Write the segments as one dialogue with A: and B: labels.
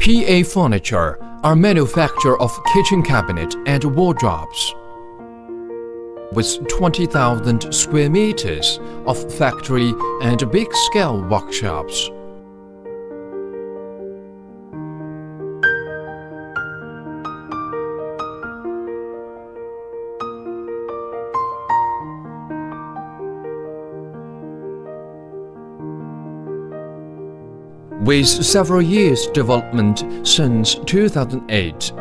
A: PA Furniture are manufacturer of kitchen cabinet and wardrobes. With 20,000 square meters of factory and big-scale workshops. With several years development since 2008,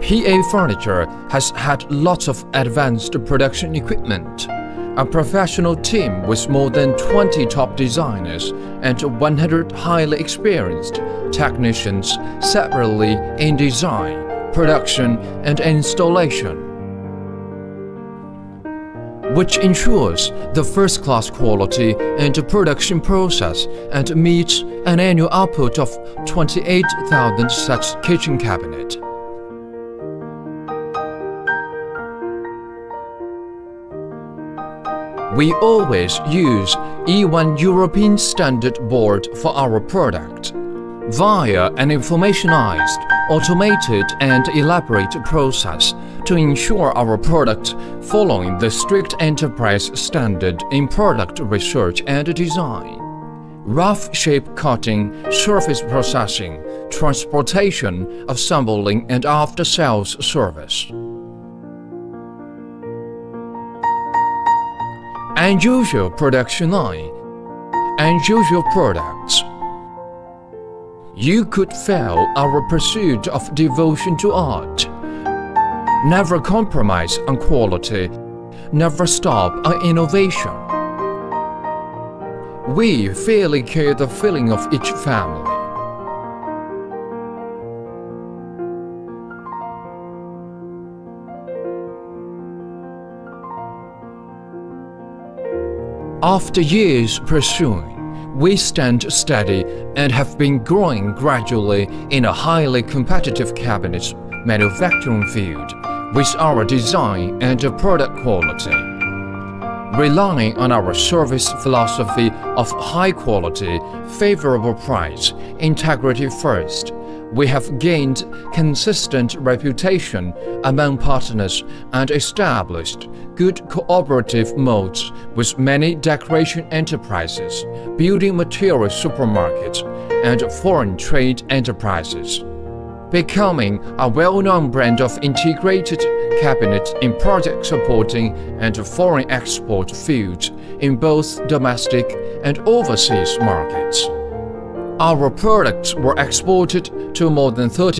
A: PA Furniture has had lots of advanced production equipment, a professional team with more than 20 top designers and 100 highly experienced technicians separately in design, production and installation which ensures the first-class quality and production process and meets an annual output of 28,000 such kitchen cabinet. We always use E1 European Standard Board for our product. Via an informationized, automated and elaborate process to ensure our product following the strict enterprise standard in product research and design. Rough shape cutting, surface processing, transportation, assembling and after-sales service. Unusual production line. Unusual products. You could fail our pursuit of devotion to art. Never compromise on quality. Never stop on innovation. We fairly care the feeling of each family. After years pursuing, we stand steady and have been growing gradually in a highly competitive cabinet manufacturing field with our design and product quality. Relying on our service philosophy of high quality, favorable price, integrity first, we have gained consistent reputation among partners and established good cooperative modes with many decoration enterprises, building material supermarkets, and foreign trade enterprises. Becoming a well-known brand of integrated cabinet in project supporting and foreign export fields in both domestic and overseas markets. Our products were exported to more than 30